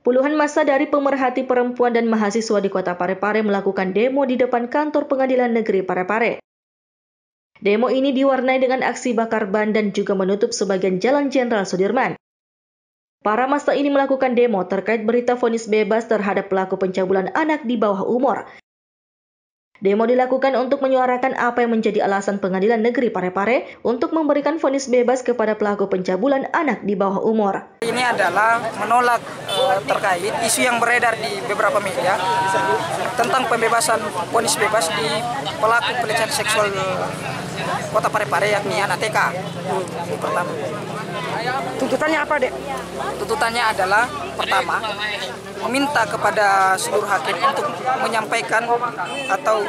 Puluhan masa dari pemerhati perempuan dan mahasiswa di kota Parepare melakukan demo di depan kantor pengadilan negeri Parepare. Demo ini diwarnai dengan aksi bakar ban dan juga menutup sebagian jalan Jenderal Sudirman. Para masa ini melakukan demo terkait berita vonis bebas terhadap pelaku pencabulan anak di bawah umur Demo dilakukan untuk menyuarakan apa yang menjadi alasan pengadilan negeri Parepare untuk memberikan vonis bebas kepada pelaku pencabulan anak di bawah umur. Ini adalah menolak terkait isu yang beredar di beberapa media tentang pembebasan vonis bebas di pelaku pelecehan seksual kota Parepare yakni anak TK. Pertama. Tuntutannya apa, Dek? Tuntutannya adalah pertama meminta kepada seluruh hakim untuk menyampaikan atau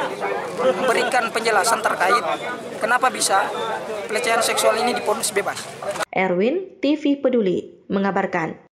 memberikan penjelasan terkait kenapa bisa pelecehan seksual ini diponis bebas. Erwin, TV Peduli, mengabarkan.